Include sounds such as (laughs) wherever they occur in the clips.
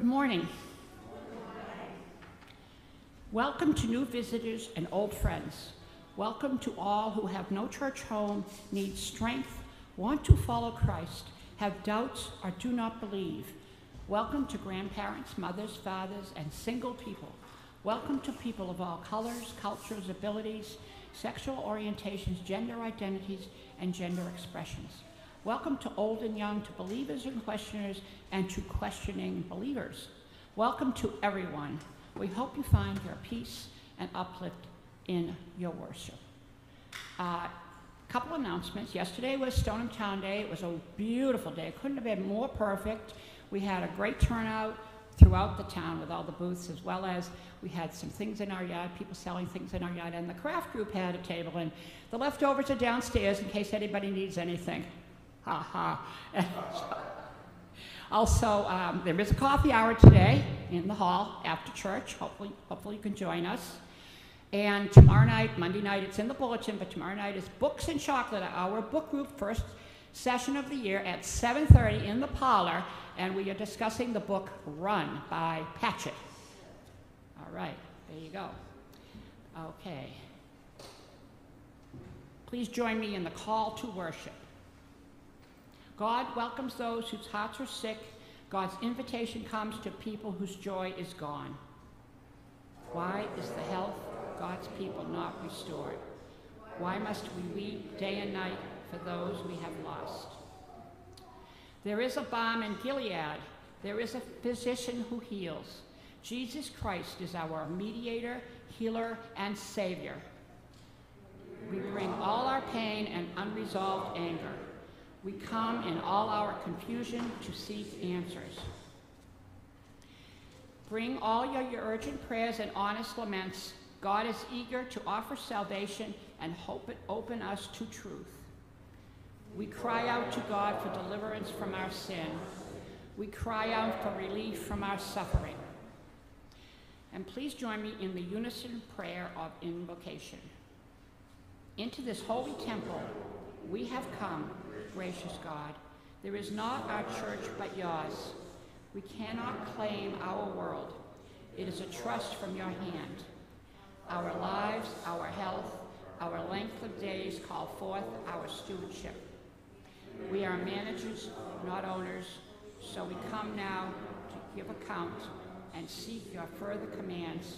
Good morning. Welcome to new visitors and old friends. Welcome to all who have no church home, need strength, want to follow Christ, have doubts, or do not believe. Welcome to grandparents, mothers, fathers, and single people. Welcome to people of all colors, cultures, abilities, sexual orientations, gender identities, and gender expressions. Welcome to old and young, to believers and questioners, and to questioning believers. Welcome to everyone. We hope you find your peace and uplift in your worship. Uh, couple announcements. Yesterday was Stoneham Town Day. It was a beautiful day. It couldn't have been more perfect. We had a great turnout throughout the town with all the booths, as well as we had some things in our yard, people selling things in our yard, and the craft group had a table, and the leftovers are downstairs in case anybody needs anything. Ha ha. (laughs) also, um, there is a coffee hour today in the hall after church. Hopefully, hopefully you can join us. And tomorrow night, Monday night, it's in the bulletin, but tomorrow night is Books and Chocolate, our book group first session of the year at 7.30 in the parlor, and we are discussing the book Run by Patchett. All right, there you go. Okay. Please join me in the call to worship. God welcomes those whose hearts are sick. God's invitation comes to people whose joy is gone. Why is the health of God's people not restored? Why must we weep day and night for those we have lost? There is a balm in Gilead. There is a physician who heals. Jesus Christ is our mediator, healer, and savior. We bring all our pain and unresolved anger. We come in all our confusion to seek answers. Bring all your, your urgent prayers and honest laments. God is eager to offer salvation and hope it open us to truth. We cry out to God for deliverance from our sin. We cry out for relief from our suffering. And please join me in the unison prayer of invocation. Into this holy temple we have come gracious God. There is not our church but yours. We cannot claim our world. It is a trust from your hand. Our lives, our health, our length of days call forth our stewardship. We are managers, not owners, so we come now to give account and seek your further commands.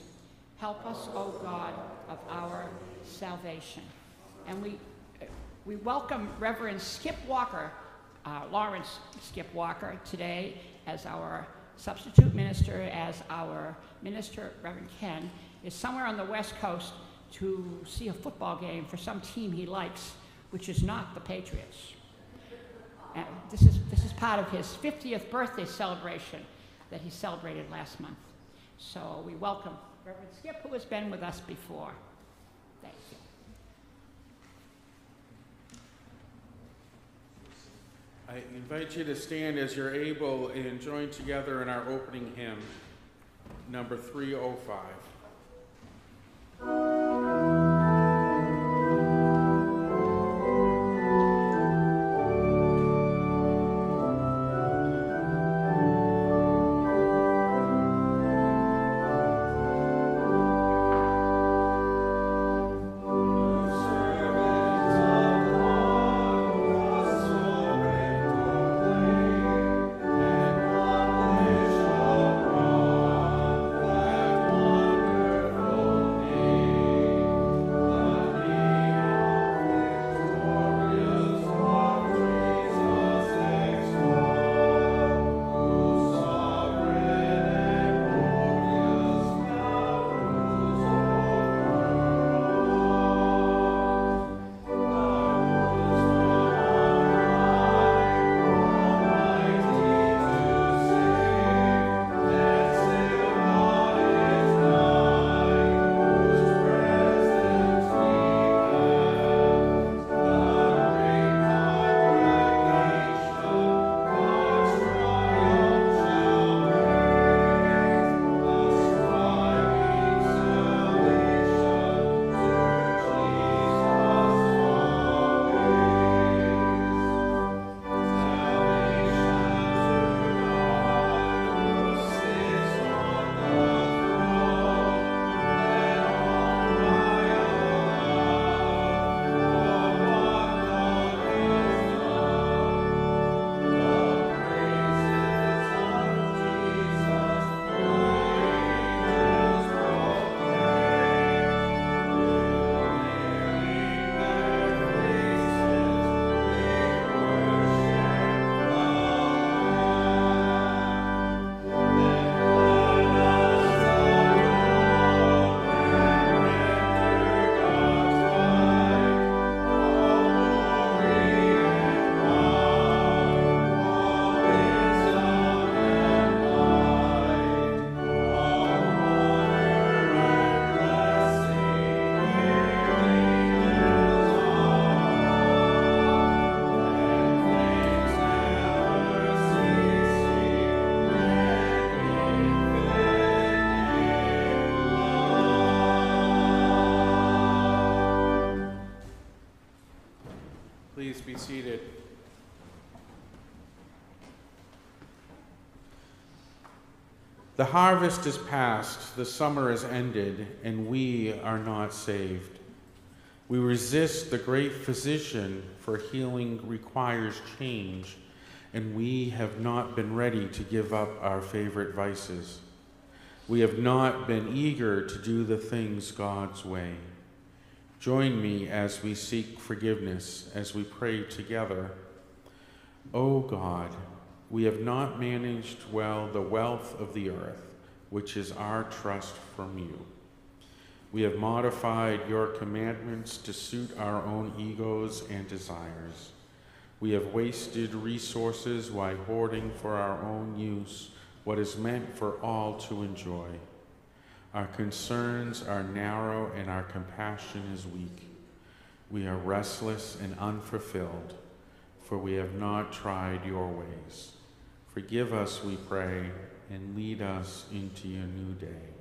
Help us, O God, of our salvation. And we we welcome Reverend Skip Walker, uh, Lawrence Skip Walker, today as our substitute minister, as our minister, Reverend Ken, is somewhere on the West Coast to see a football game for some team he likes, which is not the Patriots. And this is, this is part of his 50th birthday celebration that he celebrated last month. So we welcome Reverend Skip, who has been with us before. I invite you to stand as you're able and join together in our opening hymn, number 305. Be seated. The harvest is past, the summer is ended, and we are not saved. We resist the great physician, for healing requires change, and we have not been ready to give up our favorite vices. We have not been eager to do the things God's way. Join me as we seek forgiveness, as we pray together. O God, we have not managed well the wealth of the earth, which is our trust from you. We have modified your commandments to suit our own egos and desires. We have wasted resources while hoarding for our own use what is meant for all to enjoy. Our concerns are narrow and our compassion is weak. We are restless and unfulfilled, for we have not tried your ways. Forgive us, we pray, and lead us into your new day.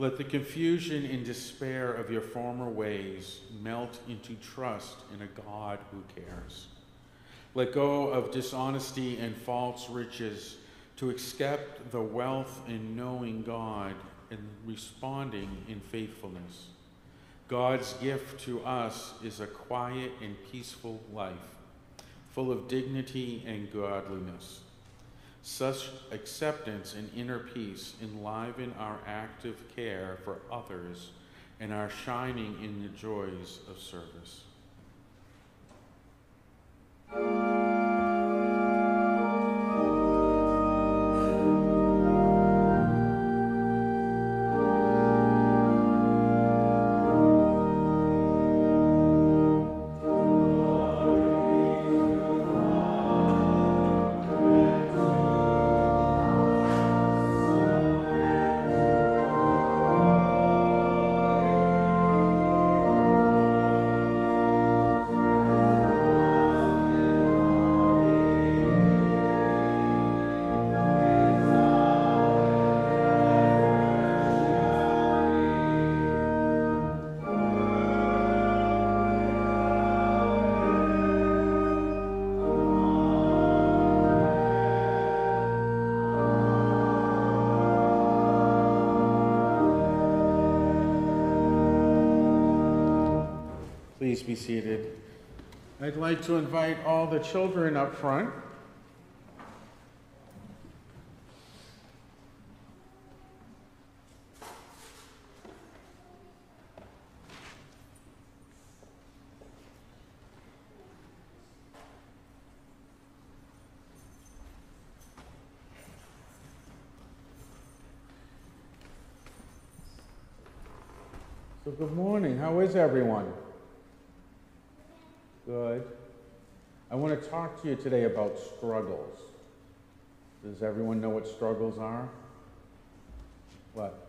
Let the confusion and despair of your former ways melt into trust in a God who cares. Let go of dishonesty and false riches to accept the wealth in knowing God and responding in faithfulness. God's gift to us is a quiet and peaceful life, full of dignity and godliness. Such acceptance and inner peace enliven our active care for others and our shining in the joys of service. Please be seated. I'd like to invite all the children up front. So, good morning. How is everyone? Good. I want talk to you today about struggles. Does everyone know what struggles are? What?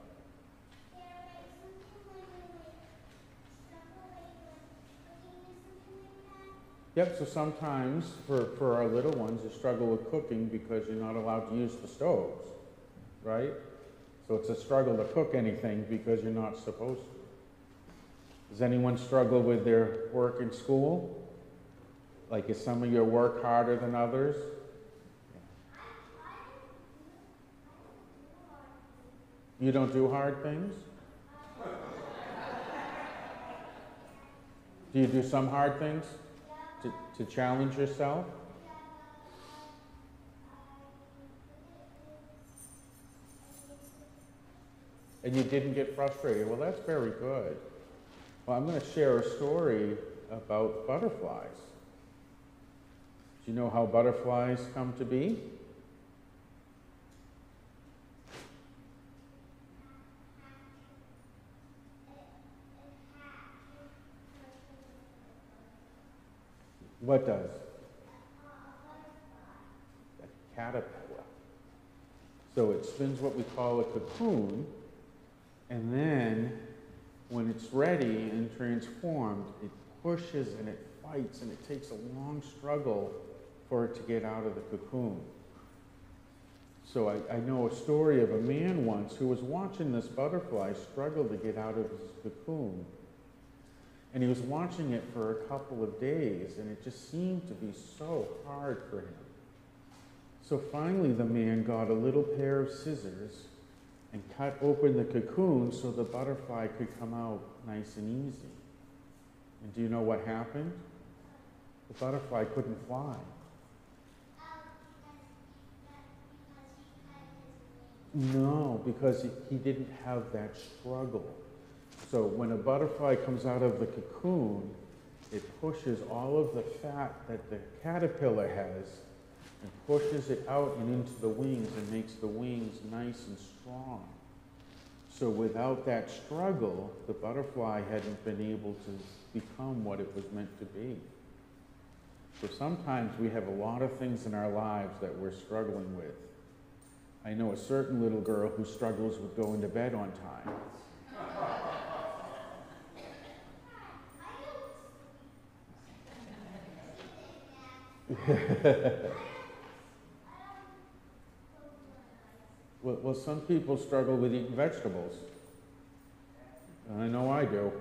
Yep, so sometimes for, for our little ones, you struggle with cooking because you're not allowed to use the stoves, right? So it's a struggle to cook anything because you're not supposed to. Does anyone struggle with their work in school? Like, is some of your work harder than others? You don't do hard things? Do you do some hard things to, to challenge yourself? And you didn't get frustrated. Well, that's very good. Well, I'm going to share a story about butterflies. Do you know how butterflies come to be? What does? A caterpillar. So it spins what we call a cocoon, and then when it's ready and transformed, it pushes and it fights and it takes a long struggle for it to get out of the cocoon. So I, I know a story of a man once who was watching this butterfly struggle to get out of his cocoon. And he was watching it for a couple of days, and it just seemed to be so hard for him. So finally, the man got a little pair of scissors and cut open the cocoon so the butterfly could come out nice and easy. And do you know what happened? The butterfly couldn't fly. No, because he, didn't have that struggle. So when a butterfly comes out of the cocoon, it pushes all of the fat that the caterpillar has and pushes it out and into the wings and makes the wings nice and strong. So without that struggle, the butterfly hadn't been able to become what it was meant to be. So sometimes we have a lot of things in our lives that we're struggling with. I know a certain little girl who struggles with going to bed on time. (laughs) well, well, some people struggle with eating vegetables. I know I do.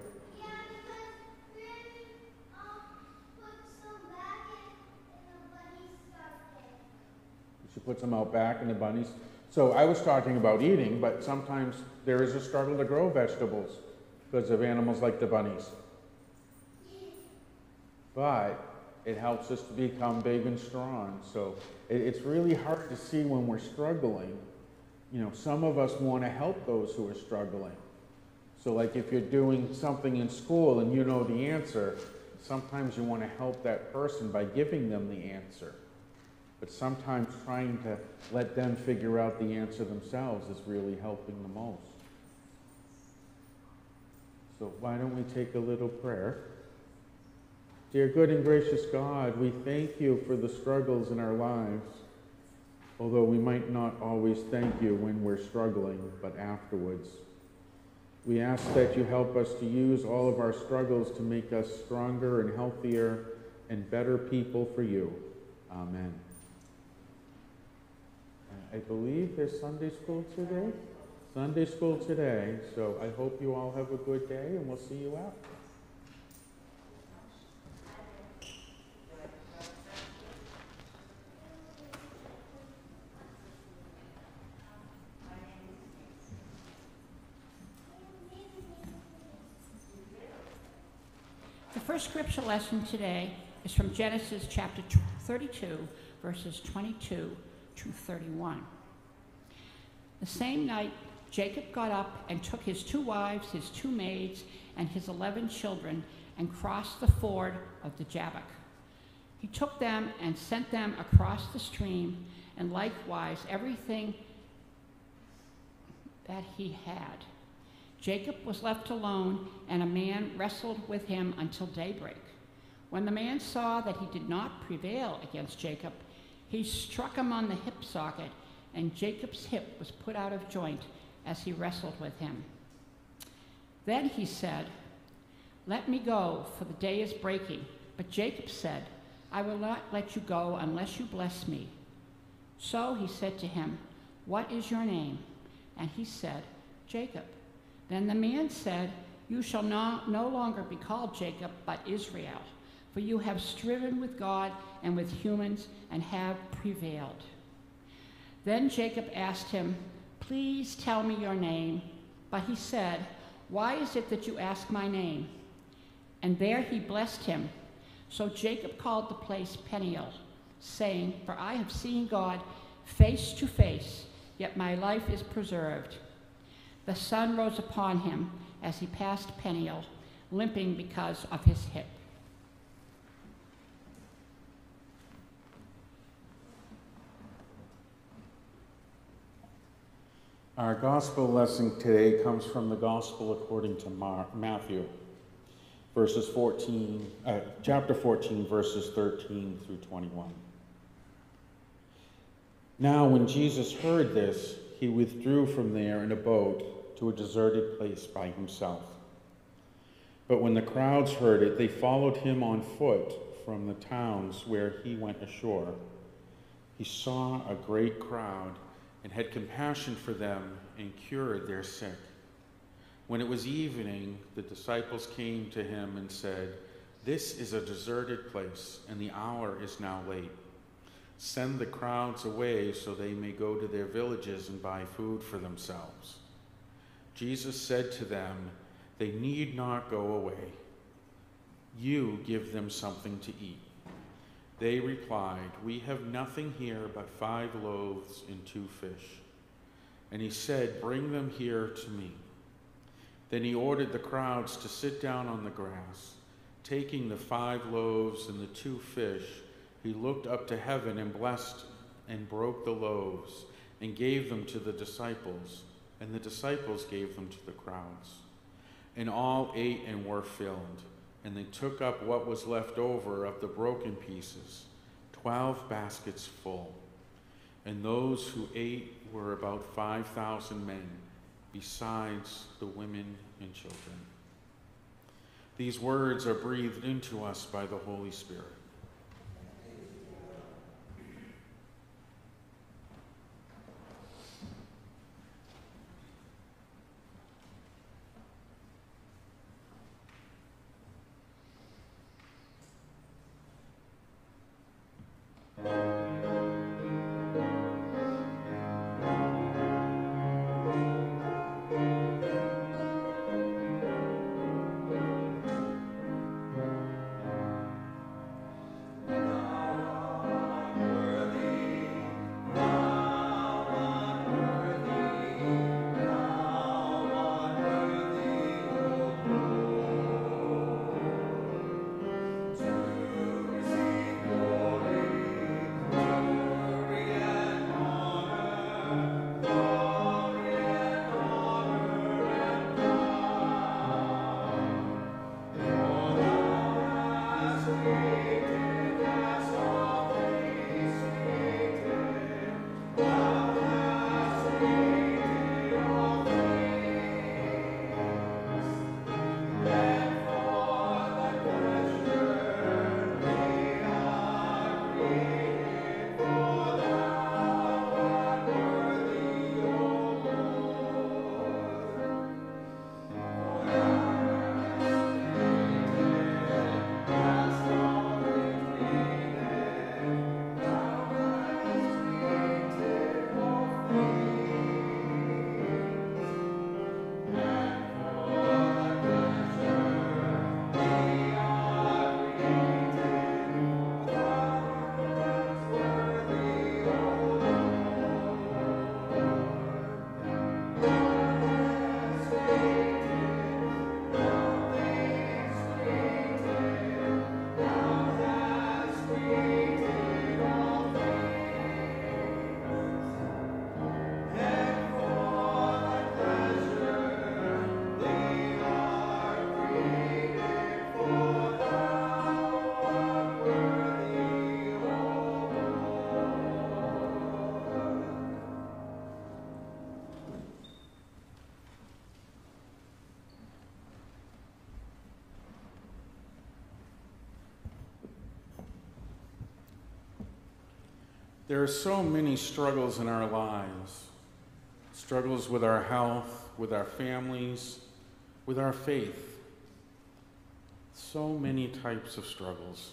She puts them out back in the bunnies. So I was talking about eating, but sometimes there is a struggle to grow vegetables because of animals like the bunnies. But it helps us to become big and strong. So it, it's really hard to see when we're struggling. You know, some of us want to help those who are struggling. So, like if you're doing something in school and you know the answer, sometimes you want to help that person by giving them the answer. But sometimes trying to let them figure out the answer themselves is really helping the most. So, why don't we take a little prayer? Dear good and gracious God, we thank you for the struggles in our lives, although we might not always thank you when we're struggling, but afterwards. We ask that you help us to use all of our struggles to make us stronger and healthier and better people for you. Amen. I believe there's Sunday school today. Sunday school today, so I hope you all have a good day and we'll see you out. The first scripture lesson today is from Genesis chapter 32, verses 22 to 31. The same night, Jacob got up and took his two wives, his two maids, and his eleven children and crossed the ford of the Jabbok. He took them and sent them across the stream, and likewise everything that he had. Jacob was left alone, and a man wrestled with him until daybreak. When the man saw that he did not prevail against Jacob, he struck him on the hip socket, and Jacob's hip was put out of joint as he wrestled with him. Then he said, Let me go, for the day is breaking. But Jacob said, I will not let you go unless you bless me. So he said to him, What is your name? And he said, Jacob. Then the man said, You shall no longer be called Jacob, but Israel, for you have striven with God and with humans and have prevailed. Then Jacob asked him, Please tell me your name. But he said, Why is it that you ask my name? And there he blessed him. So Jacob called the place Peniel, saying, For I have seen God face to face, yet my life is preserved. The sun rose upon him as he passed Peniel, limping because of his hip. Our gospel lesson today comes from the gospel according to Mar- Matthew, verses 14, uh, chapter 14, verses 13 through 21. Now, when Jesus heard this, he withdrew from there in a boat to a deserted place by himself. But when the crowds heard it, they followed him on foot from the towns where he went ashore. He saw a great crowd and had compassion for them and cured their sick. When it was evening, the disciples came to him and said, This is a deserted place, and the hour is now late. Send the crowds away so they may go to their villages and buy food for themselves. Jesus said to them, They need not go away. You give them something to eat. They replied, We have nothing here but five loaves and two fish. And he said, Bring them here to me. Then he ordered the crowds to sit down on the grass. Taking the five loaves and the two fish, he looked up to heaven and blessed and broke the loaves and gave them to the disciples, and the disciples gave them to the crowds. And all ate and were filled, and they took up what was left over of the broken pieces, twelve baskets full. And those who ate were about 5,000 men, besides the women and children. These words are breathed into us by the Holy Spirit. There are so many struggles in our lives struggles with our health, with our families, with our faith. So many types of struggles.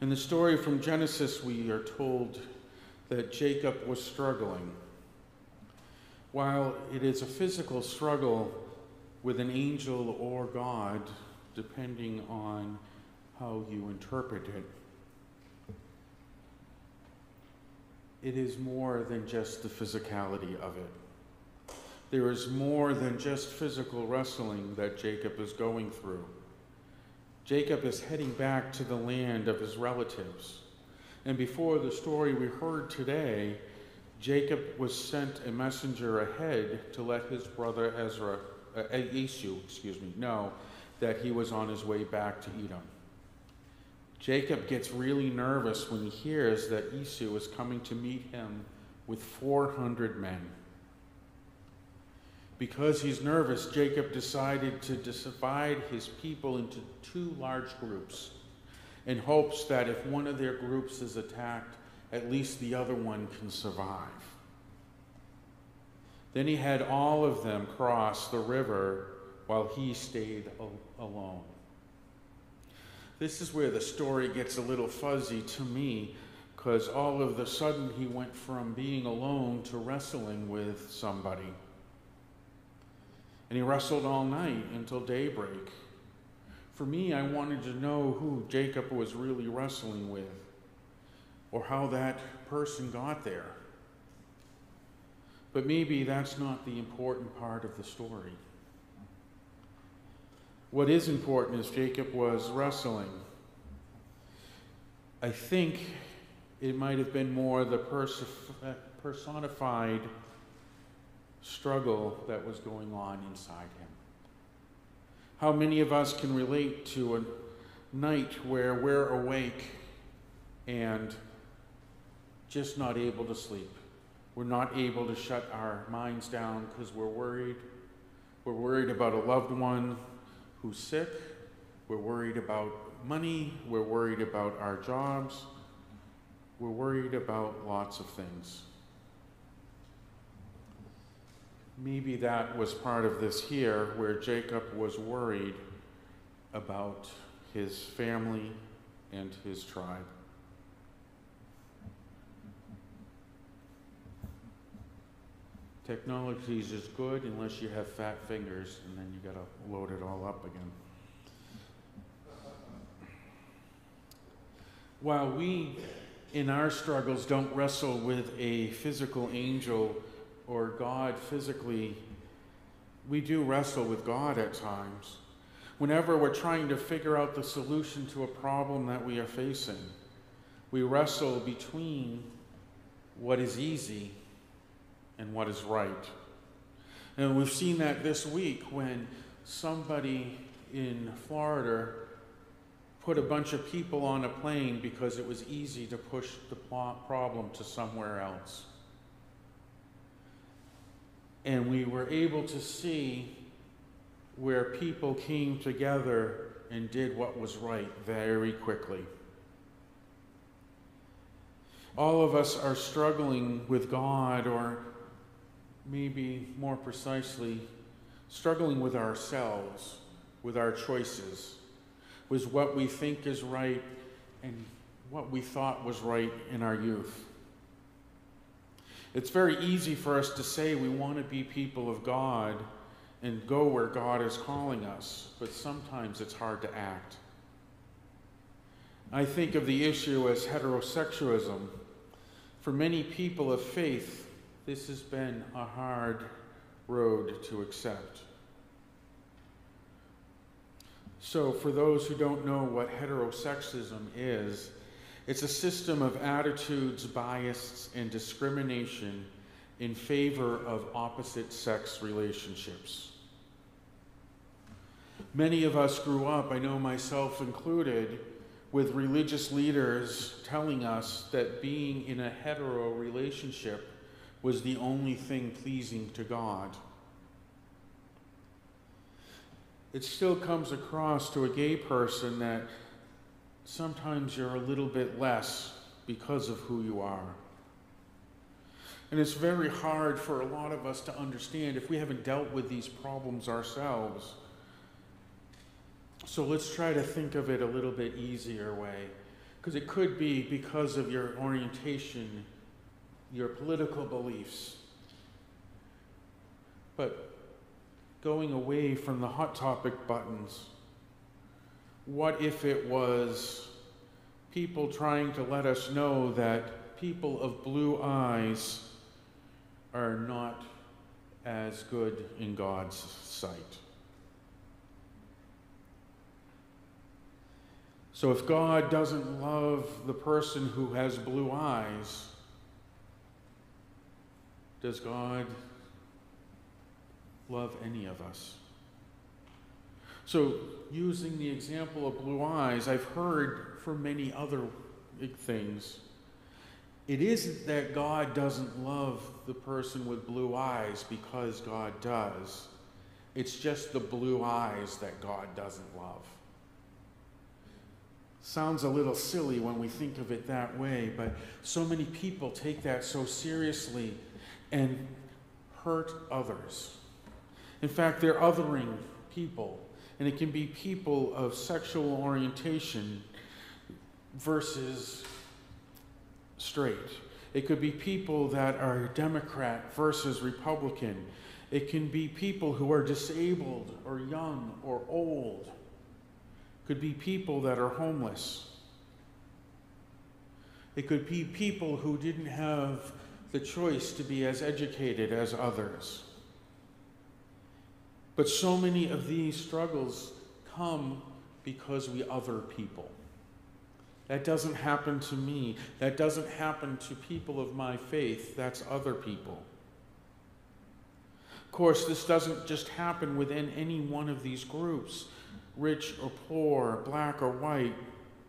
In the story from Genesis, we are told that Jacob was struggling. While it is a physical struggle with an angel or God, depending on how you interpret it, it is more than just the physicality of it. There is more than just physical wrestling that Jacob is going through. Jacob is heading back to the land of his relatives. And before the story we heard today, Jacob was sent a messenger ahead to let his brother Ezra, uh, Esau, excuse me, know that he was on his way back to Edom. Jacob gets really nervous when he hears that Esau is coming to meet him with 400 men. Because he's nervous, Jacob decided to divide his people into two large groups in hopes that if one of their groups is attacked, at least the other one can survive. Then he had all of them cross the river while he stayed alone. This is where the story gets a little fuzzy to me because all of a sudden he went from being alone to wrestling with somebody. And he wrestled all night until daybreak. For me, I wanted to know who Jacob was really wrestling with or how that person got there. But maybe that's not the important part of the story. What is important is Jacob was wrestling. I think it might have been more the personified struggle that was going on inside him. How many of us can relate to a night where we're awake and just not able to sleep? We're not able to shut our minds down because we're worried. We're worried about a loved one who's sick. We're worried about money. We're worried about our jobs. We're worried about lots of things. Maybe that was part of this here, where Jacob was worried about his family and his tribe. Technology is good unless you have fat fingers, and then you got to load it all up again. While we, in our struggles, don't wrestle with a physical angel or God physically, we do wrestle with God at times. Whenever we're trying to figure out the solution to a problem that we are facing, we wrestle between what is easy and what is right. And we've seen that this week when somebody in Florida put a bunch of people on a plane because it was easy to push the problem to somewhere else. And we were able to see where people came together and did what was right very quickly. All of us are struggling with God or maybe more precisely, struggling with ourselves, with our choices, with what we think is right and what we thought was right in our youth. It's very easy for us to say we want to be people of God and go where God is calling us, but sometimes it's hard to act. I think of the issue as heterosexualism. For many people of faith, this has been a hard road to accept. So, for those who don't know what heterosexism is, it's a system of attitudes, biases, and discrimination in favor of opposite sex relationships. Many of us grew up, I know myself included, with religious leaders telling us that being in a hetero relationship was the only thing pleasing to God. It still comes across to a gay person that sometimes you're a little bit less because of who you are. And it's very hard for a lot of us to understand if we haven't dealt with these problems ourselves. So let's try to think of it a little bit easier way. Because it could be because of your orientation your political beliefs. But going away from the hot topic buttons, what if it was people trying to let us know that people of blue eyes are not as good in God's sight? So if God doesn't love the person who has blue eyes, does God love any of us? So, using the example of blue eyes, I've heard for many other big things. It isn't that God doesn't love the person with blue eyes because God does. It's just the blue eyes that God doesn't love. Sounds a little silly when we think of it that way, but so many people take that so seriously and hurt others. In fact, they're othering people, and it can be people of sexual orientation versus straight. It could be people that are Democrat versus Republican. It can be people who are disabled or young or old. It could be people that are homeless. It could be people who didn't have the choice to be as educated as others. But so many of these struggles come because we other people. That doesn't happen to me. That doesn't happen to people of my faith. That's other people. Of course, this doesn't just happen within any one of these groups rich or poor, black or white,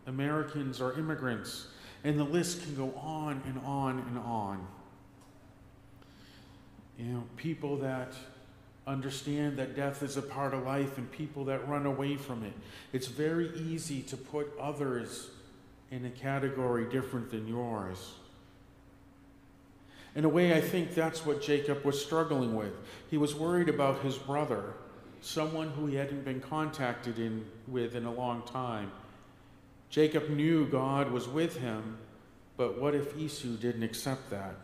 Americans or immigrants. And the list can go on and on and on. You know, people that understand that death is a part of life and people that run away from it. It's very easy to put others in a category different than yours. In a way, I think that's what Jacob was struggling with. He was worried about his brother, someone who he hadn't been contacted in, with in a long time. Jacob knew God was with him, but what if Esau didn't accept that?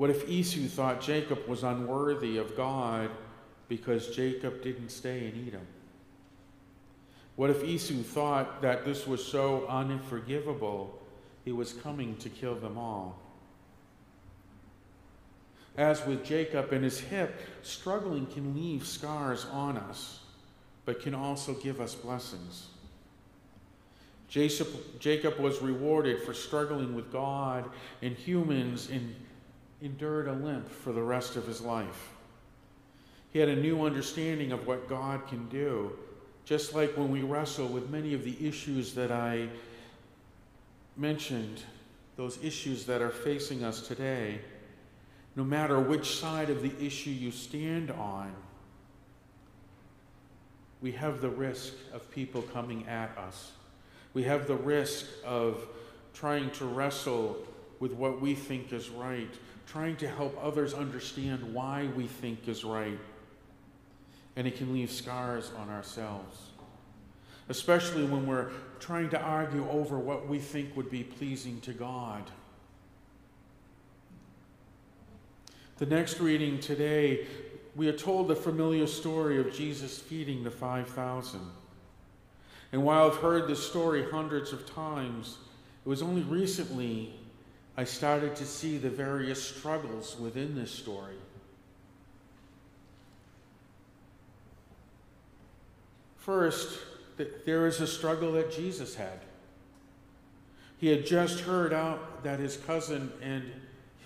What if Esau thought Jacob was unworthy of God because Jacob didn't stay in Edom? What if Esau thought that this was so unforgivable, he was coming to kill them all? As with Jacob and his hip, struggling can leave scars on us, but can also give us blessings. Jacob was rewarded for struggling with God and humans and endured a limp for the rest of his life. He had a new understanding of what God can do, just like when we wrestle with many of the issues that I mentioned, those issues that are facing us today. No matter which side of the issue you stand on, we have the risk of people coming at us. We have the risk of trying to wrestle with what we think is right, trying to help others understand why we think is right. And it can leave scars on ourselves, especially when we're trying to argue over what we think would be pleasing to God. The next reading today, we are told the familiar story of Jesus feeding the 5,000. And while I've heard this story hundreds of times, it was only recently I started to see the various struggles within this story. First, there is a struggle that Jesus had. He had just heard out that his cousin and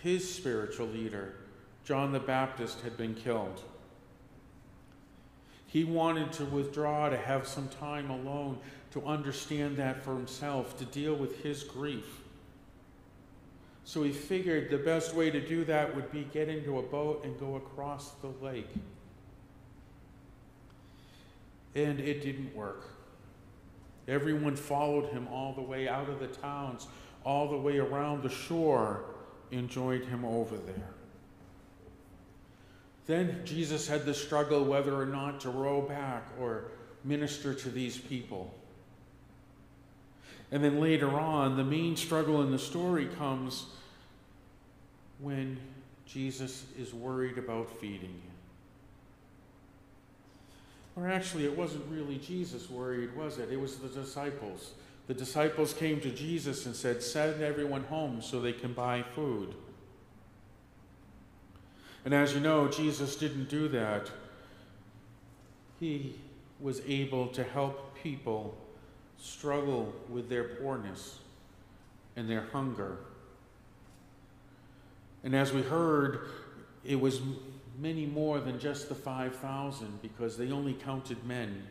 his spiritual leader, John the Baptist, had been killed. He wanted to withdraw, to have some time alone, to understand that for himself, to deal with his grief. So he figured the best way to do that would be get into a boat and go across the lake. And it didn't work. Everyone followed him all the way out of the towns, all the way around the shore, enjoyed him over there. Then Jesus had the struggle whether or not to row back or minister to these people. And then later on, the main struggle in the story comes when Jesus is worried about feeding you. Or actually, it wasn't really Jesus worried, was it? It was the disciples. The disciples came to Jesus and said, Send everyone home so they can buy food. And as you know, Jesus didn't do that. He was able to help people struggle with their poorness and their hunger. And as we heard, it was many more than just the 5,000 because they only counted men,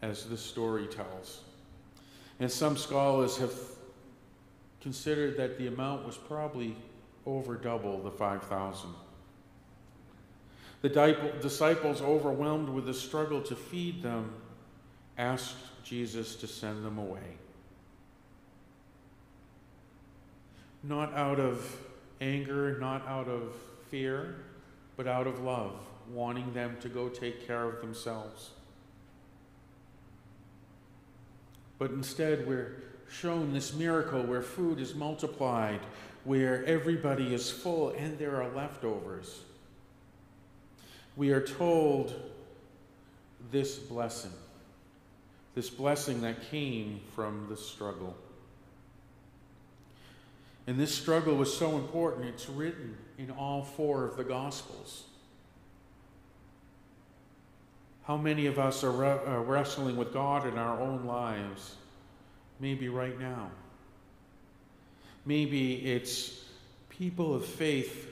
as the story tells. And some scholars have considered that the amount was probably over double the 5,000. The disciples, overwhelmed with the struggle to feed them, asked Jesus to send them away. Not out of anger, not out of fear, but out of love, wanting them to go take care of themselves. But instead, we're shown this miracle where food is multiplied, where everybody is full and there are leftovers. We are told this blessing, this blessing that came from the struggle. And this struggle was so important, it's written in all four of the Gospels. How many of us are re- uh, wrestling with God in our own lives? Maybe right now. Maybe it's people of faith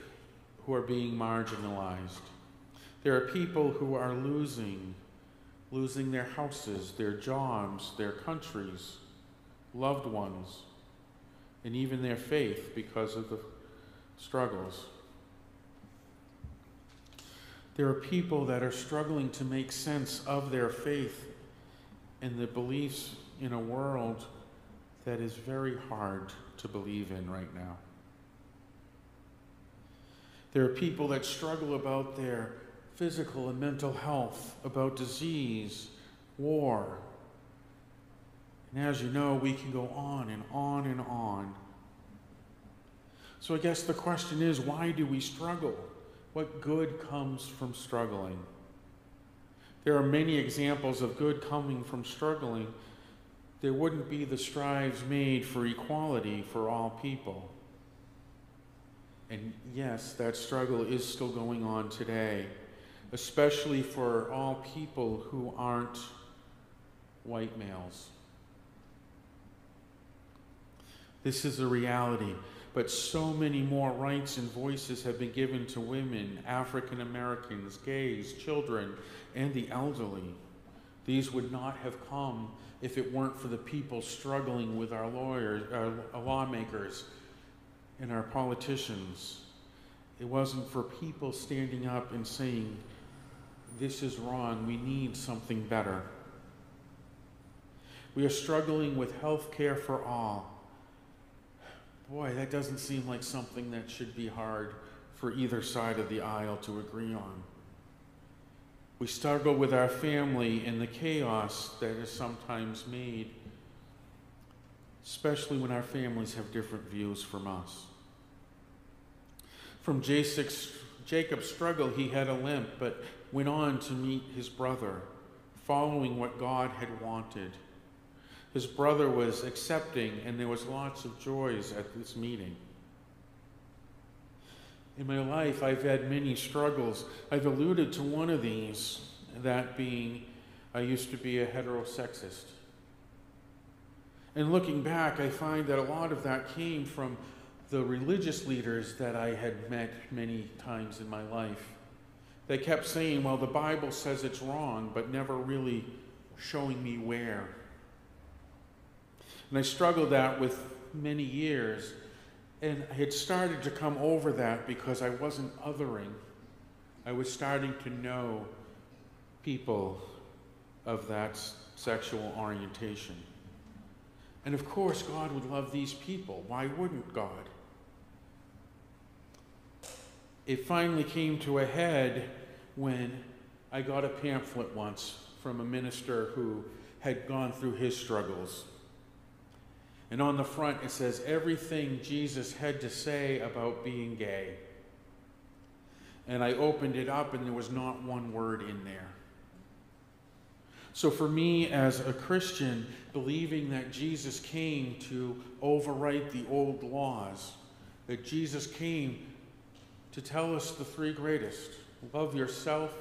who are being marginalized. There are people who are losing, losing their houses, their jobs, their countries, loved ones, and even their faith because of the struggles. There are people that are struggling to make sense of their faith and the beliefs in a world that is very hard to believe in right now. There are people that struggle about their physical and mental health, about disease, war. And as you know, we can go on and on and on. So I guess the question is why do we struggle? What good comes from struggling? There are many examples of good coming from struggling. There wouldn't be the strives made for equality for all people. And yes, that struggle is still going on today, especially for all people who aren't white males. This is a reality but so many more rights and voices have been given to women, African Americans, gays, children, and the elderly. These would not have come if it weren't for the people struggling with our lawyers, our lawmakers, and our politicians. It wasn't for people standing up and saying, This is wrong, we need something better. We are struggling with health care for all Boy, that doesn't seem like something that should be hard for either side of the aisle to agree on. We struggle with our family and the chaos that is sometimes made, especially when our families have different views from us. From Jacob's struggle, he had a limp, but went on to meet his brother, following what God had wanted. His brother was accepting, and there was lots of joys at this meeting. In my life, I've had many struggles. I've alluded to one of these, that being I used to be a heterosexist. And looking back, I find that a lot of that came from the religious leaders that I had met many times in my life. They kept saying, well, the Bible says it's wrong, but never really showing me where. And I struggled that with many years. And I had started to come over that because I wasn't othering. I was starting to know people of that sexual orientation. And of course, God would love these people. Why wouldn't God? It finally came to a head when I got a pamphlet once from a minister who had gone through his struggles. And on the front, it says everything Jesus had to say about being gay. And I opened it up, and there was not one word in there. So, for me as a Christian, believing that Jesus came to overwrite the old laws, that Jesus came to tell us the three greatest love yourself,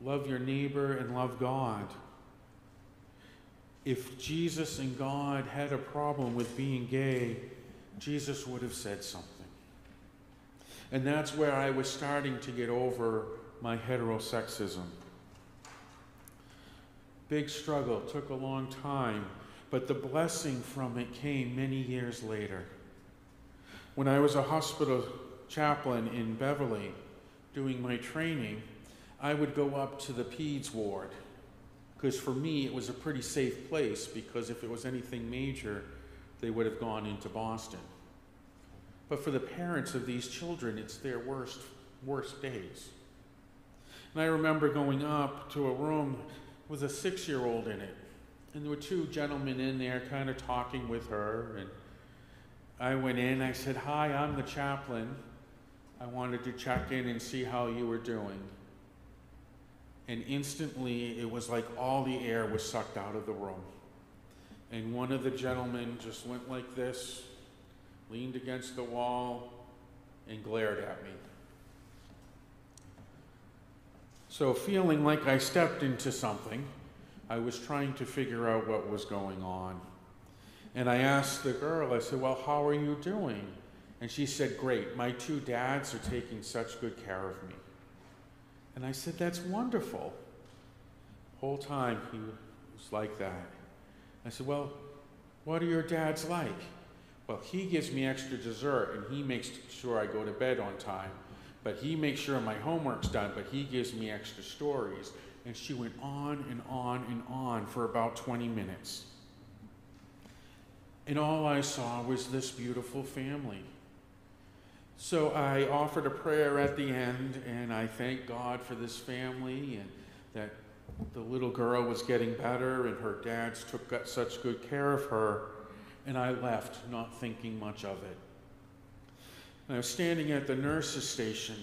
love your neighbor, and love God if Jesus and God had a problem with being gay, Jesus would have said something. And that's where I was starting to get over my heterosexism. Big struggle, took a long time, but the blessing from it came many years later. When I was a hospital chaplain in Beverly doing my training, I would go up to the PEDS ward because for me, it was a pretty safe place because if it was anything major, they would have gone into Boston. But for the parents of these children, it's their worst worst days. And I remember going up to a room with a six year old in it. And there were two gentlemen in there kind of talking with her. And I went in, I said, Hi, I'm the chaplain. I wanted to check in and see how you were doing. And instantly, it was like all the air was sucked out of the room. And one of the gentlemen just went like this, leaned against the wall, and glared at me. So, feeling like I stepped into something, I was trying to figure out what was going on. And I asked the girl, I said, Well, how are you doing? And she said, Great, my two dads are taking such good care of me. And I said, That's wonderful. Whole time he was like that. I said, Well, what are your dads like? Well, he gives me extra dessert and he makes sure I go to bed on time. But he makes sure my homework's done, but he gives me extra stories. And she went on and on and on for about 20 minutes. And all I saw was this beautiful family. So I offered a prayer at the end, and I thanked God for this family and that the little girl was getting better, and her dads took such good care of her. And I left, not thinking much of it. And I was standing at the nurse's station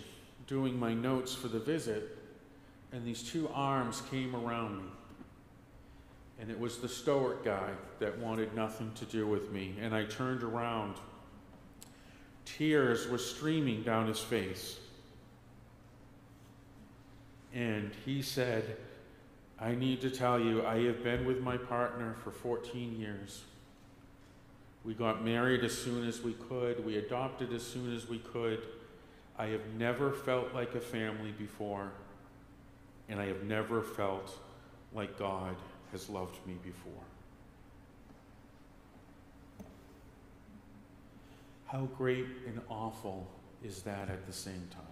doing my notes for the visit, and these two arms came around me. And it was the stoic guy that wanted nothing to do with me. And I turned around. Tears were streaming down his face. And he said, I need to tell you, I have been with my partner for 14 years. We got married as soon as we could, we adopted as soon as we could. I have never felt like a family before, and I have never felt like God has loved me before. How great and awful is that at the same time?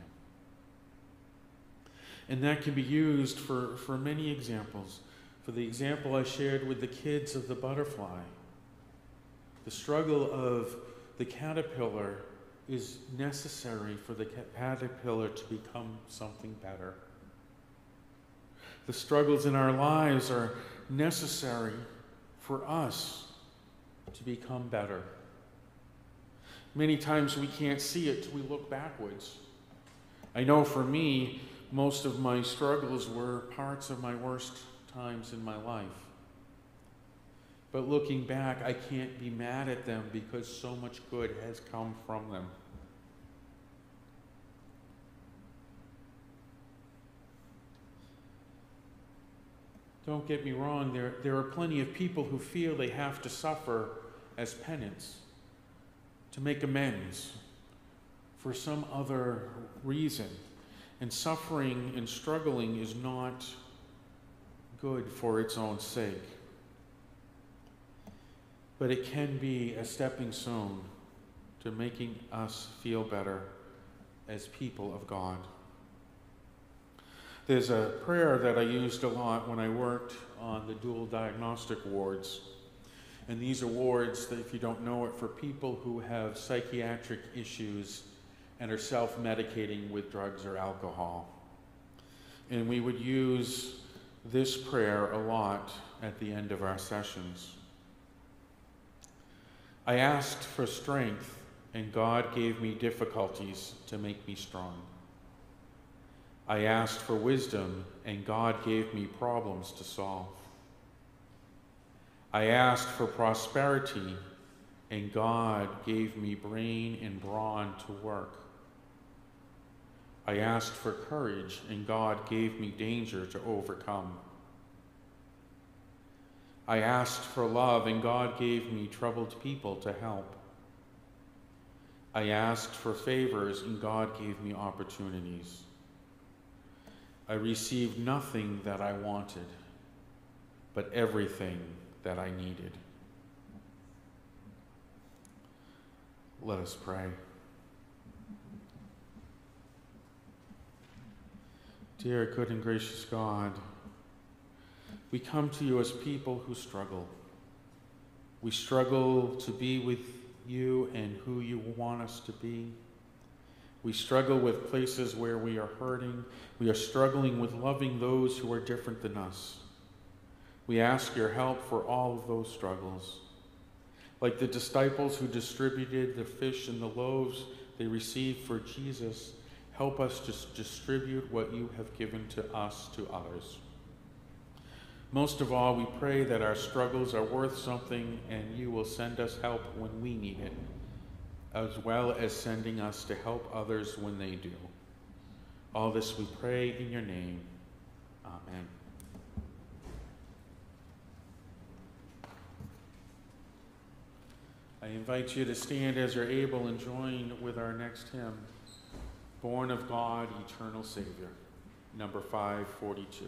And that can be used for, for many examples. For the example I shared with the kids of the butterfly, the struggle of the caterpillar is necessary for the caterpillar to become something better. The struggles in our lives are necessary for us to become better. Many times we can't see it till we look backwards. I know for me, most of my struggles were parts of my worst times in my life. But looking back, I can't be mad at them because so much good has come from them. Don't get me wrong, there, there are plenty of people who feel they have to suffer as penance, to make amends for some other reason. And suffering and struggling is not good for its own sake. But it can be a stepping stone to making us feel better as people of God. There's a prayer that I used a lot when I worked on the dual diagnostic wards. And these awards, that, if you don't know it, for people who have psychiatric issues and are self medicating with drugs or alcohol. And we would use this prayer a lot at the end of our sessions. I asked for strength, and God gave me difficulties to make me strong. I asked for wisdom, and God gave me problems to solve. I asked for prosperity, and God gave me brain and brawn to work. I asked for courage, and God gave me danger to overcome. I asked for love, and God gave me troubled people to help. I asked for favors, and God gave me opportunities. I received nothing that I wanted, but everything that I needed. Let us pray. Dear good and gracious God, we come to you as people who struggle. We struggle to be with you and who you want us to be. We struggle with places where we are hurting. We are struggling with loving those who are different than us. We ask your help for all of those struggles. Like the disciples who distributed the fish and the loaves they received for Jesus, help us to distribute what you have given to us to others. Most of all, we pray that our struggles are worth something and you will send us help when we need it, as well as sending us to help others when they do. All this we pray in your name. Amen. I invite you to stand as you're able and join with our next hymn, Born of God, Eternal Savior, number 542.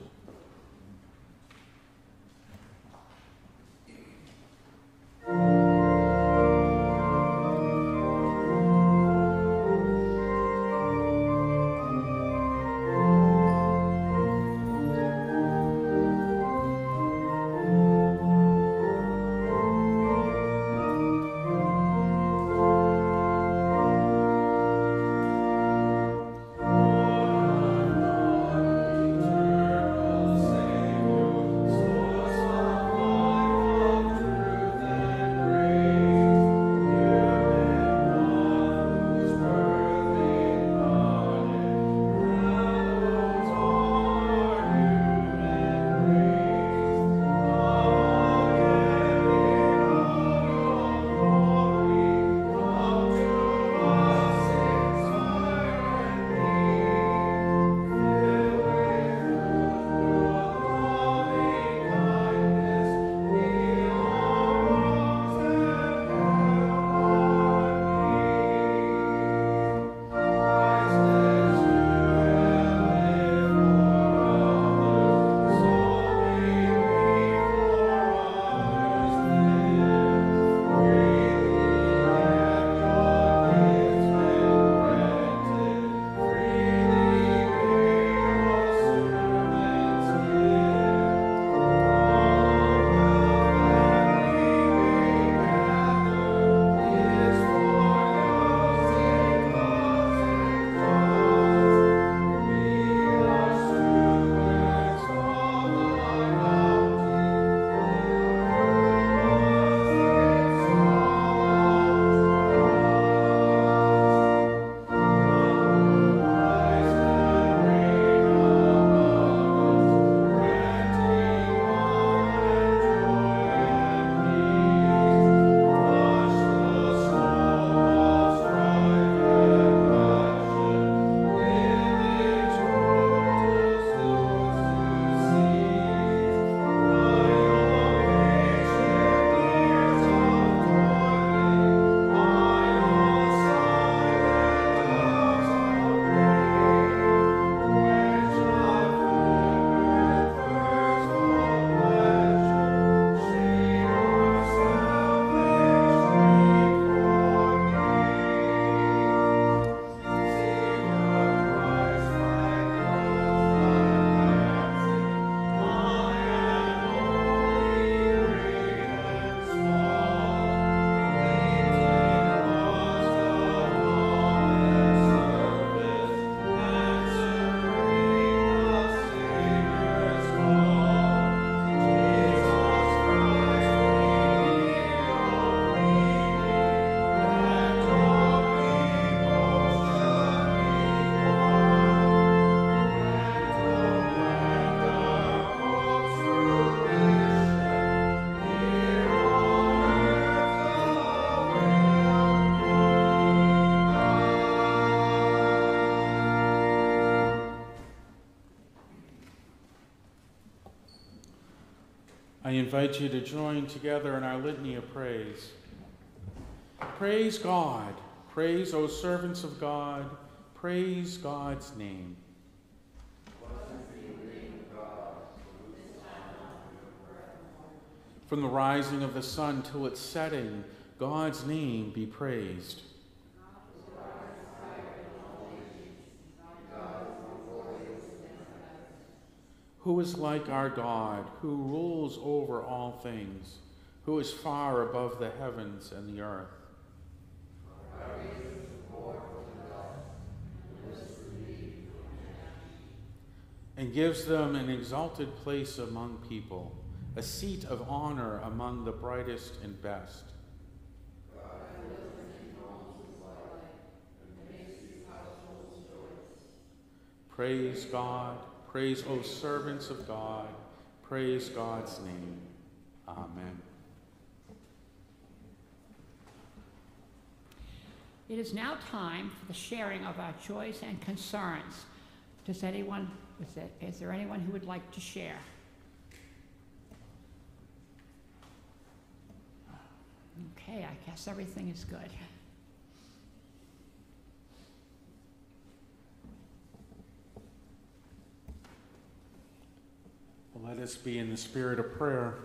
Invite you to join together in our litany of praise. Praise God. Praise, O servants of God. Praise God's name. From the rising of the sun till its setting, God's name be praised. Who is like our God, who rules over all things, who is far above the heavens and the earth? And gives them an exalted place among people, a seat of honor among the brightest and best. Praise God. Praise, O servants of God. Praise God's name. Amen. It is now time for the sharing of our joys and concerns. Does anyone, is there, is there anyone who would like to share? Okay, I guess everything is good. Well, let us be in the spirit of prayer.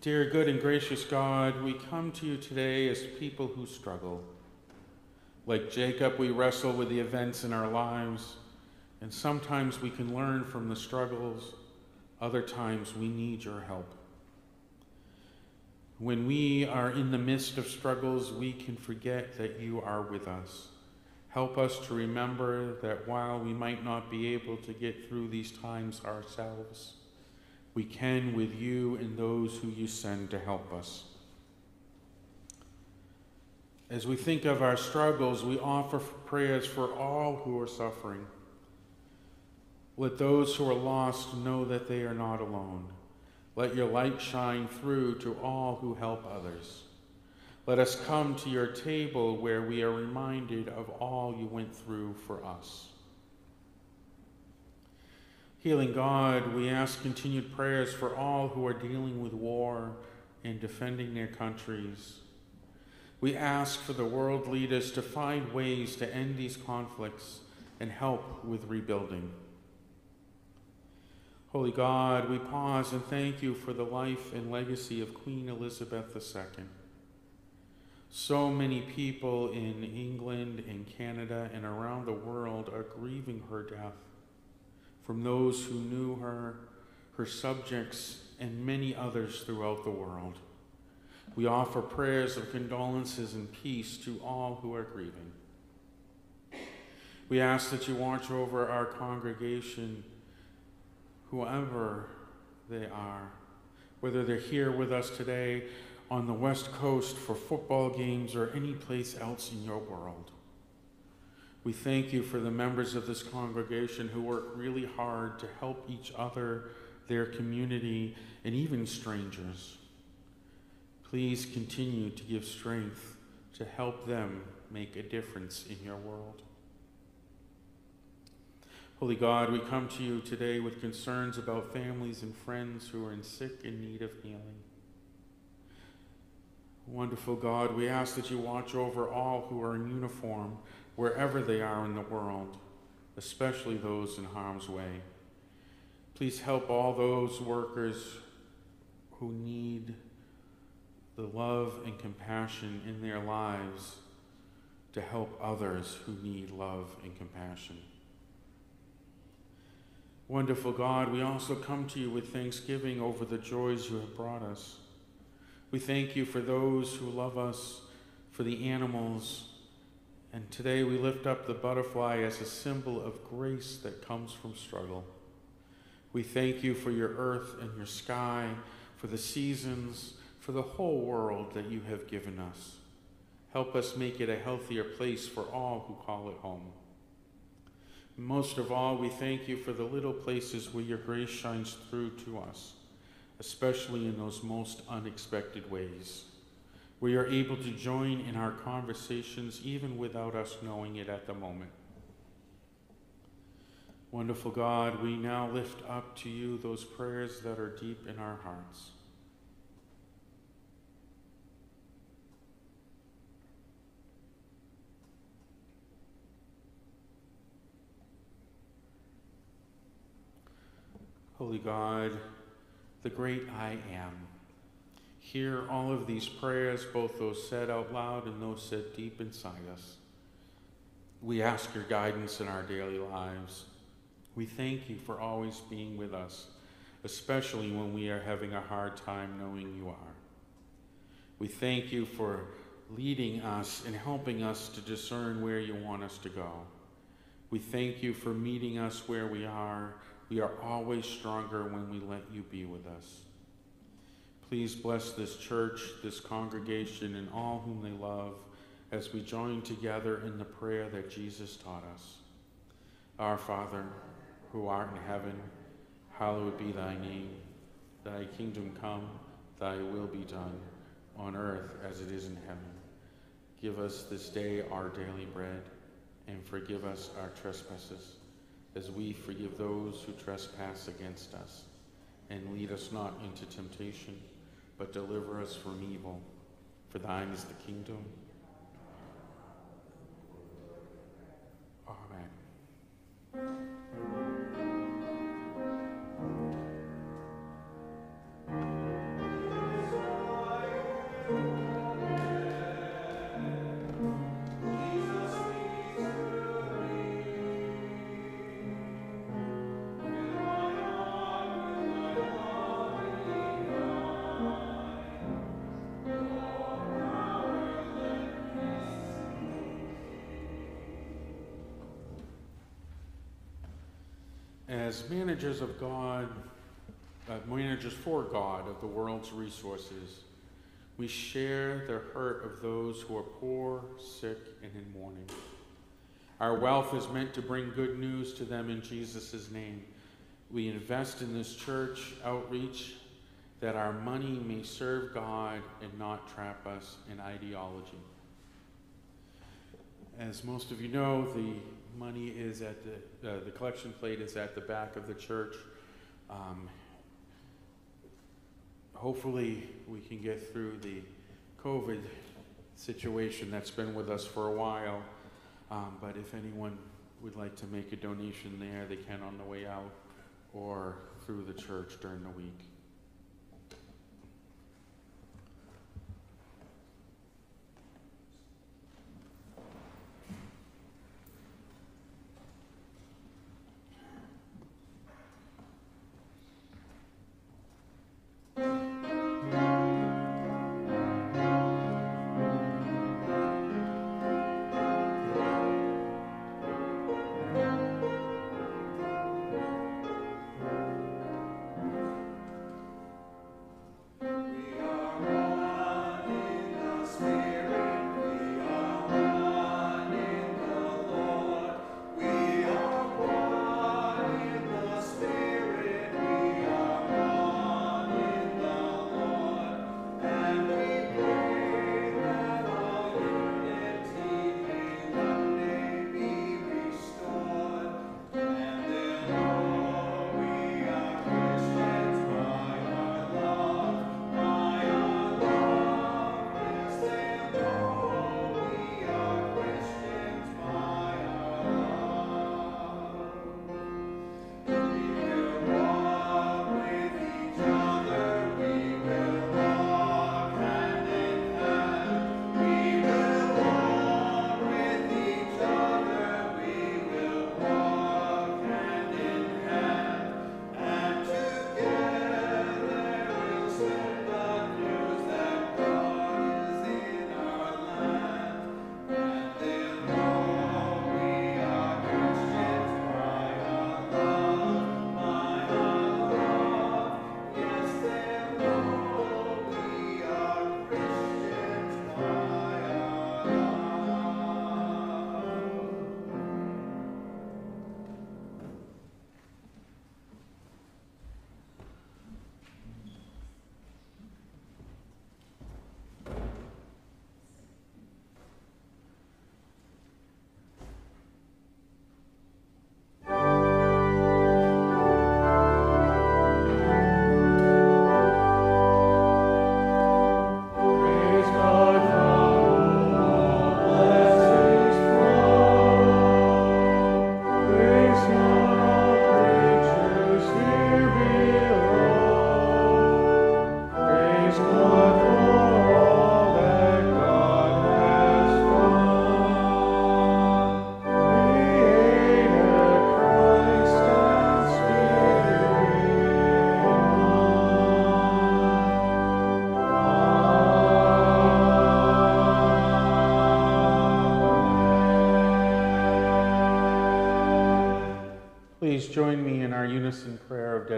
Dear good and gracious God, we come to you today as people who struggle. Like Jacob, we wrestle with the events in our lives, and sometimes we can learn from the struggles, other times we need your help. When we are in the midst of struggles, we can forget that you are with us. Help us to remember that while we might not be able to get through these times ourselves, we can with you and those who you send to help us. As we think of our struggles, we offer prayers for all who are suffering. Let those who are lost know that they are not alone. Let your light shine through to all who help others. Let us come to your table where we are reminded of all you went through for us. Healing God, we ask continued prayers for all who are dealing with war and defending their countries. We ask for the world leaders to find ways to end these conflicts and help with rebuilding. Holy God, we pause and thank you for the life and legacy of Queen Elizabeth II. So many people in England and Canada and around the world are grieving her death. From those who knew her, her subjects, and many others throughout the world. We offer prayers of condolences and peace to all who are grieving. We ask that you watch over our congregation whoever they are, whether they're here with us today on the West Coast for football games or any place else in your world. We thank you for the members of this congregation who work really hard to help each other, their community, and even strangers. Please continue to give strength to help them make a difference in your world. Holy God, we come to you today with concerns about families and friends who are in sick and need of healing. Wonderful God, we ask that you watch over all who are in uniform wherever they are in the world, especially those in harm's way. Please help all those workers who need the love and compassion in their lives to help others who need love and compassion. Wonderful God, we also come to you with thanksgiving over the joys you have brought us. We thank you for those who love us, for the animals, and today we lift up the butterfly as a symbol of grace that comes from struggle. We thank you for your earth and your sky, for the seasons, for the whole world that you have given us. Help us make it a healthier place for all who call it home. Most of all, we thank you for the little places where your grace shines through to us, especially in those most unexpected ways, where you're able to join in our conversations even without us knowing it at the moment. Wonderful God, we now lift up to you those prayers that are deep in our hearts. Holy God, the great I am, hear all of these prayers, both those said out loud and those said deep inside us. We ask your guidance in our daily lives. We thank you for always being with us, especially when we are having a hard time knowing you are. We thank you for leading us and helping us to discern where you want us to go. We thank you for meeting us where we are. We are always stronger when we let you be with us. Please bless this church, this congregation, and all whom they love as we join together in the prayer that Jesus taught us. Our Father, who art in heaven, hallowed be thy name. Thy kingdom come, thy will be done, on earth as it is in heaven. Give us this day our daily bread, and forgive us our trespasses, as we forgive those who trespass against us. And lead us not into temptation, but deliver us from evil. For thine is the kingdom. Amen. As managers of God, uh, managers for God of the world's resources, we share the hurt of those who are poor, sick, and in mourning. Our wealth is meant to bring good news to them in Jesus' name. We invest in this church outreach that our money may serve God and not trap us in ideology. As most of you know, the money is at the, uh, the collection plate is at the back of the church. Um, hopefully, we can get through the COVID situation that's been with us for a while. Um, but if anyone would like to make a donation there, they can on the way out or through the church during the week.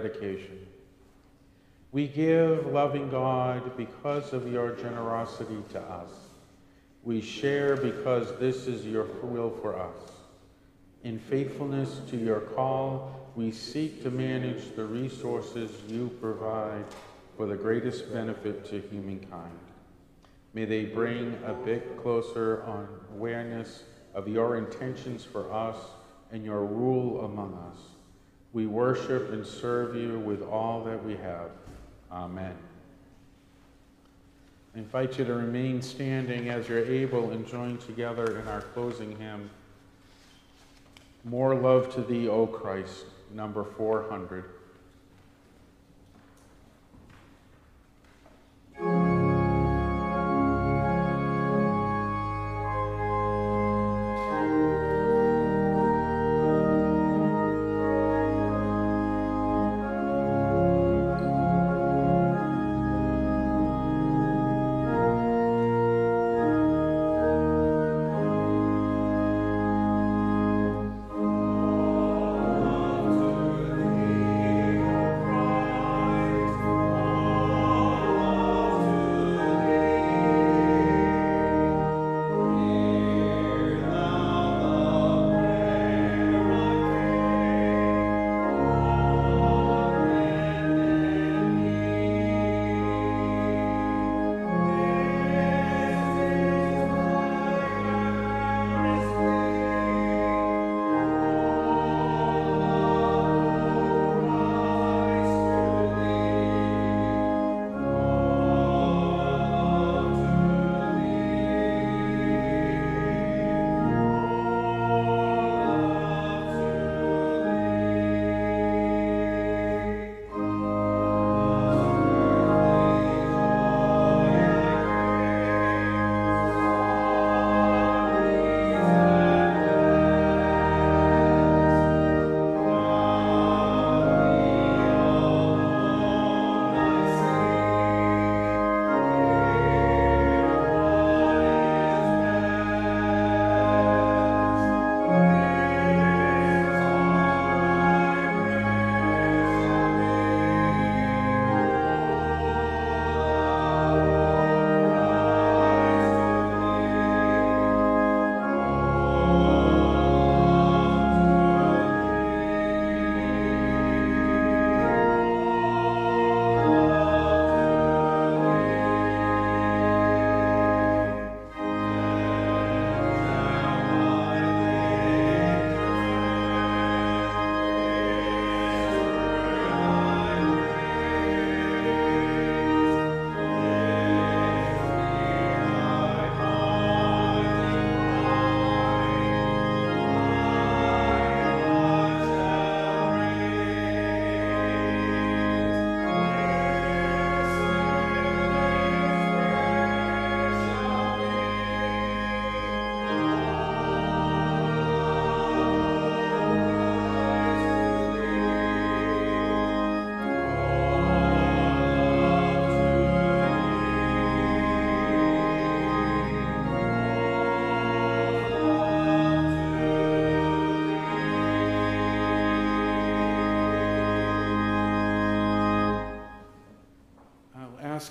Dedication. We give, loving God, because of your generosity to us. We share because this is your will for us. In faithfulness to your call, we seek to manage the resources you provide for the greatest benefit to humankind. May they bring a bit closer on awareness of your intentions for us and your rule among us. We worship and serve you with all that we have. Amen. I invite you to remain standing as you're able and join together in our closing hymn, More Love to Thee, O Christ, number 400.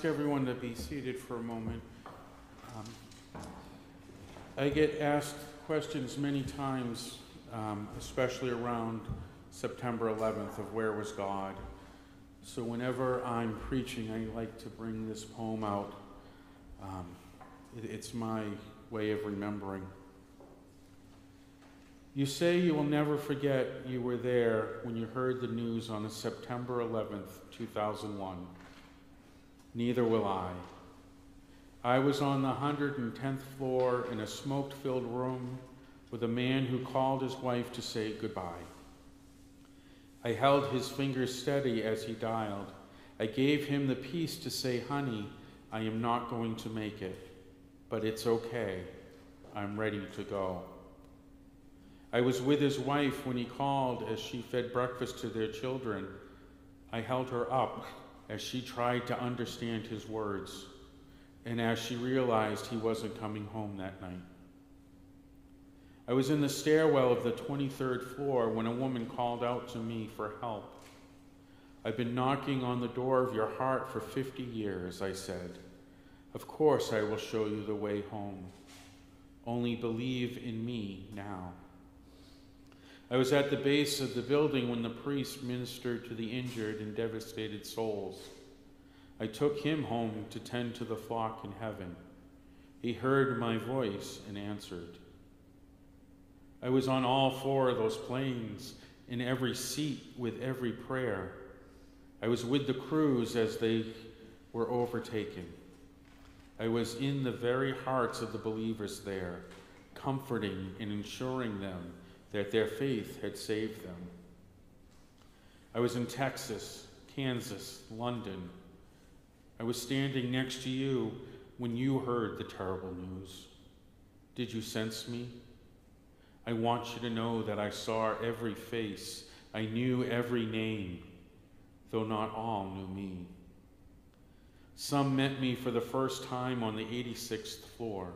Everyone to be seated for a moment. Um, I get asked questions many times, um, especially around September 11th, of where was God. So whenever I'm preaching, I like to bring this poem out. Um, it, it's my way of remembering. You say you will never forget you were there when you heard the news on September 11th, 2001. Neither will I. I was on the 110th floor in a smoke filled room with a man who called his wife to say goodbye. I held his fingers steady as he dialed. I gave him the peace to say, Honey, I am not going to make it, but it's okay. I'm ready to go. I was with his wife when he called as she fed breakfast to their children. I held her up as she tried to understand his words and as she realized he wasn't coming home that night. I was in the stairwell of the 23rd floor when a woman called out to me for help. I've been knocking on the door of your heart for 50 years, I said. Of course, I will show you the way home. Only believe in me now. I was at the base of the building when the priest ministered to the injured and devastated souls. I took him home to tend to the flock in heaven. He heard my voice and answered. I was on all four of those planes, in every seat with every prayer. I was with the crews as they were overtaken. I was in the very hearts of the believers there, comforting and ensuring them that their faith had saved them. I was in Texas, Kansas, London. I was standing next to you when you heard the terrible news. Did you sense me? I want you to know that I saw every face. I knew every name, though not all knew me. Some met me for the first time on the 86th floor.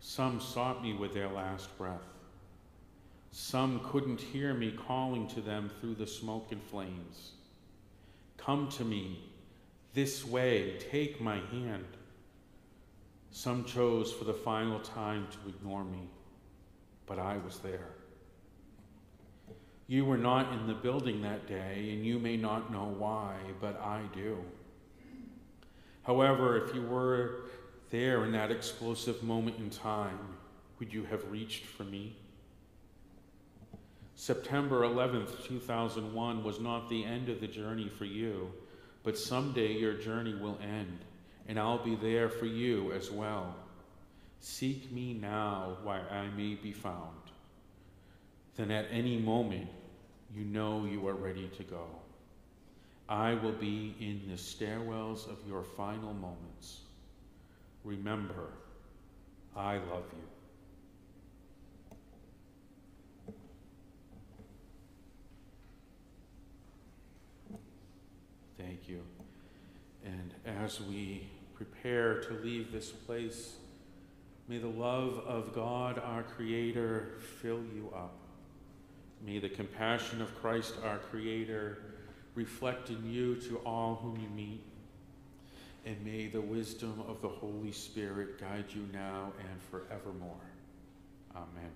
Some sought me with their last breath. Some couldn't hear me calling to them through the smoke and flames. Come to me, this way, take my hand. Some chose for the final time to ignore me, but I was there. You were not in the building that day, and you may not know why, but I do. However, if you were there in that explosive moment in time, would you have reached for me? September 11th, 2001 was not the end of the journey for you, but someday your journey will end, and I'll be there for you as well. Seek me now while I may be found. Then at any moment, you know you are ready to go. I will be in the stairwells of your final moments. Remember, I love you. Thank you. And as we prepare to leave this place, may the love of God, our Creator, fill you up. May the compassion of Christ, our Creator, reflect in you to all whom you meet. And may the wisdom of the Holy Spirit guide you now and forevermore. Amen.